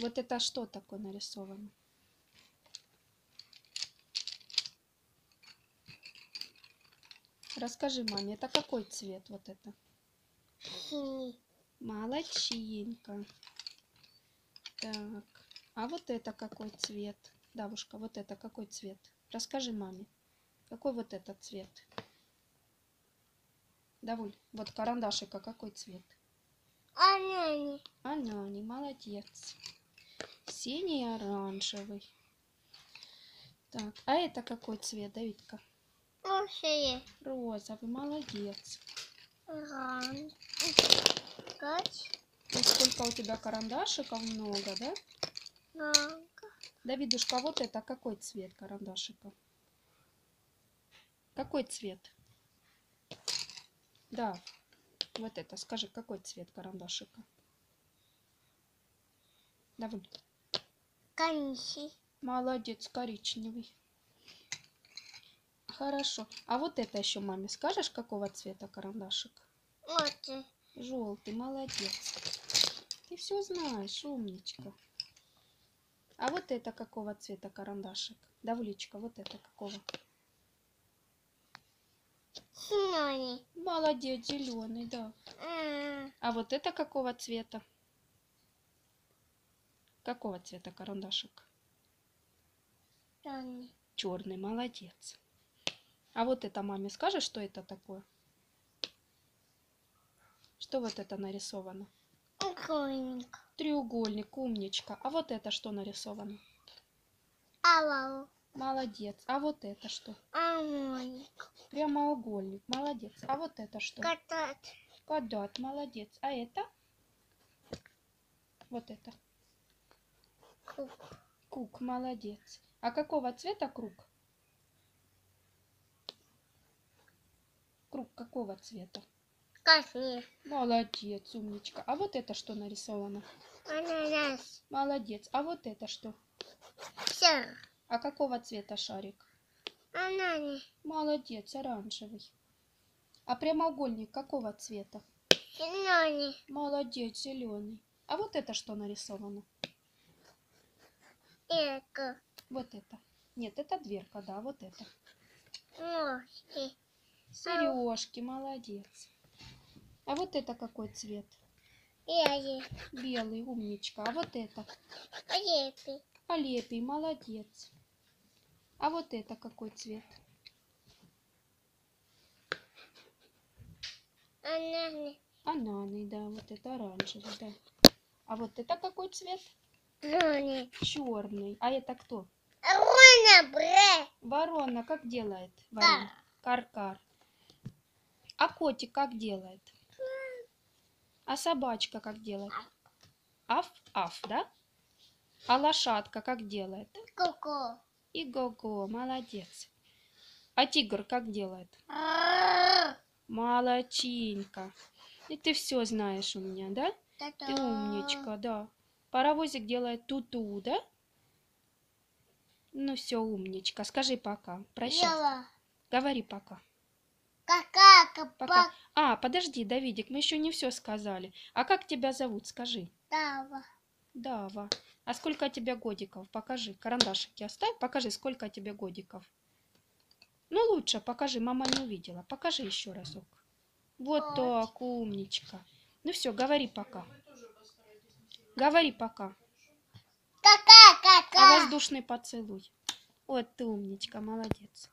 Вот это что такое нарисовано? Расскажи маме, это какой цвет вот это? Синий. Молодчинка. Так, а вот это какой цвет? Давушка, вот это какой цвет? Расскажи маме, какой вот этот цвет? Давуль, вот карандашика какой цвет? А няни. А няни, молодец. Синий оранжевый. Так, а это какой цвет, Давидка? Слушай. Розовый, молодец. Ран. Кать. И сколько у тебя карандашиков много, да? Много. Давидушка, вот это какой цвет карандашика? Какой цвет? Да, вот это, скажи, какой цвет карандашика? Давай. Конси. Молодец, коричневый. Хорошо. А вот это еще маме скажешь, какого цвета карандашик? Вот. Желтый, молодец. Ты все знаешь, умничка. А вот это какого цвета карандашик? Давлечка, вот это какого? Синий. Молодец, зеленый, да. М, А вот это какого цвета? Какого цвета карандашик? Черный. Черный, молодец. А вот это маме скажешь, что это такое? Что вот это нарисовано? Укольник. Треугольник, умничка. А вот это что нарисовано? Алау. Молодец. А вот это что? Амоник. Прямоугольник, молодец. А вот это что? Катат. Квадрат, молодец. А это? Вот это. Куб. Круг, молодец. А какого цвета круг? Круг какого цвета? Красный. Молодец, умничка. А вот это что нарисовано? Ананас. Молодец. А вот это что? Сыр. А какого цвета шарик? Анани. Молодец, оранжевый. А прямоугольник какого цвета? Зеленый. Молодец, зеленый. А вот это что нарисовано? Эко. Вот это. Нет, это дверка, да, вот это. Ножки. Сережки, молодец. А вот это какой цвет? Яги. Белый, умничка. А вот это? Репи. Олепий, молодец. А вот это какой цвет? Анани. Ананы, да, вот это оранжевый, да. А вот это какой цвет? Рони. Черный. А это кто? Рона бре. Ворона как делает? Ворона. Каркар. А котик как делает? А собачка как делает? Аф, аф, да? А лошадка как делает? Коко. И го-го, молодец. А тигр как делает? Молодчинка. И ты все знаешь у меня, да? Ты умничка, да. Паровозик делает ту-ту, да? Ну все, умничка. Скажи пока. Прощай. Ела. Говори пока. Какака. Пока. А, подожди, Давидик, мы еще не все сказали. А как тебя зовут, скажи? Пактава. Дава. А сколько тебе годиков? Покажи. Карандашики оставь. Покажи, сколько тебе годиков. Ну, лучше покажи. Мама не увидела. Покажи еще разок. Вот Вот. так, умничка. Ну все, говори пока. Говори пока. Кака, А воздушный поцелуй. Вот ты умничка, молодец.